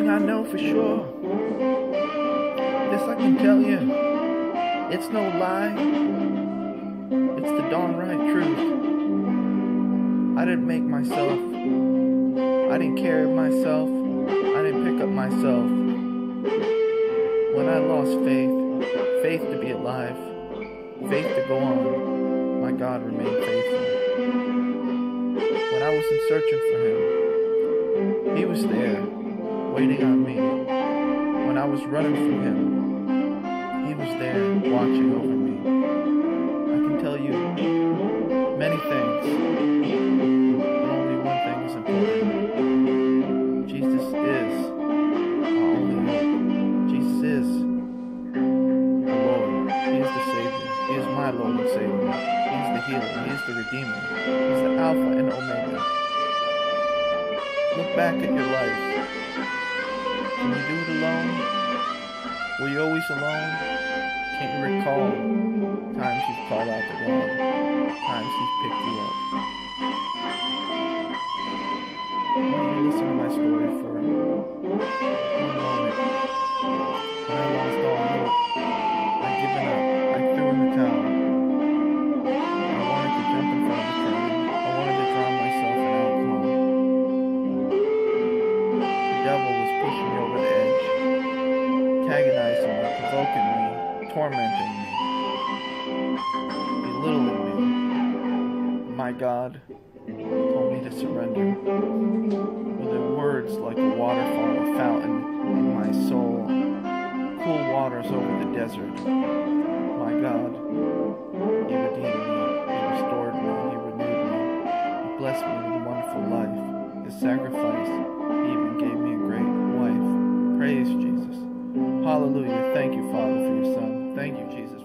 know for sure. This I can tell you. It's no lie. It's the darn right truth. I didn't make myself. I didn't care myself. I didn't pick up myself. When I lost faith, faith to be alive, faith to go on, my God remained faithful. When I wasn't searching for Him, He was there, waiting on me. When I was running from Him, He was there, watching over me. I can tell you many things, but only one thing is important. Jesus is our only hope. Jesus is the Lord. He is the Savior. He is my Lord and Savior. He is the healer. He is the Redeemer. He is the Alpha and Omega. Look back at your life. Can you do it alone? Were you always alone? Can't you recall times you've called out to God? Times He's picked you up? Antagonizing me, provoking me, tormenting me, belittling me. My God told me to surrender. With the words like a waterfall, a fountain in my soul, cool waters over the desert. My God, He redeemed me, He restored me, He renewed me, He blessed me with a wonderful life. His sacrifice, He even gave me a great wife. Praise Jesus. Hallelujah. Thank you, Father, for your Son. Thank you, Jesus,